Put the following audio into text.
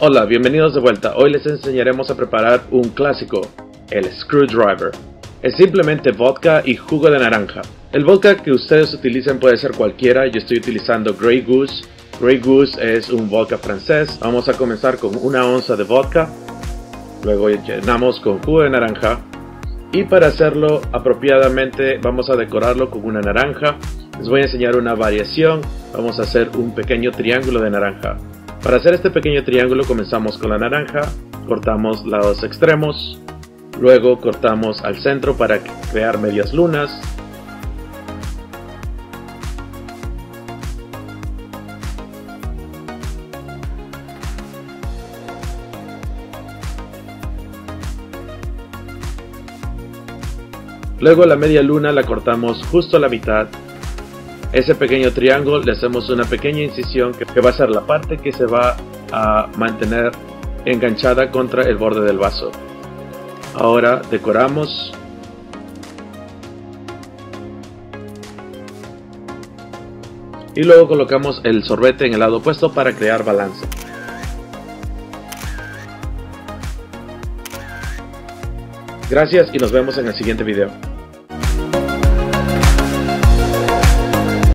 Hola, bienvenidos de vuelta. Hoy les enseñaremos a preparar un clásico, el screwdriver. Es simplemente vodka y jugo de naranja. El vodka que ustedes utilicen puede ser cualquiera, yo estoy utilizando Grey Goose. Grey Goose es un vodka francés. Vamos a comenzar con una onza de vodka, luego llenamos con jugo de naranja y para hacerlo apropiadamente vamos a decorarlo con una naranja. Les voy a enseñar una variación, vamos a hacer un pequeño triángulo de naranja. Para hacer este pequeño triángulo comenzamos con la naranja, cortamos los extremos, luego cortamos al centro para crear medias lunas, Luego la media luna la cortamos justo a la mitad ese pequeño triángulo le hacemos una pequeña incisión que va a ser la parte que se va a mantener enganchada contra el borde del vaso. Ahora decoramos y luego colocamos el sorbete en el lado opuesto para crear balance. Gracias y nos vemos en el siguiente video.